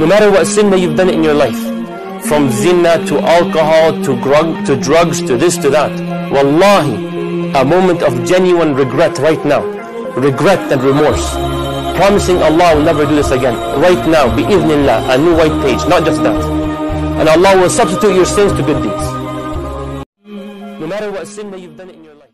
No matter what sin that you've done in your life, from zina to alcohol to, grug, to drugs to this to that, wallahi, a moment of genuine regret right now, regret and remorse, promising Allah will never do this again. Right now, bi'idhnillah, a new white page, not just that. And Allah will substitute your sins to good deeds. No matter what sin that you've done in your life.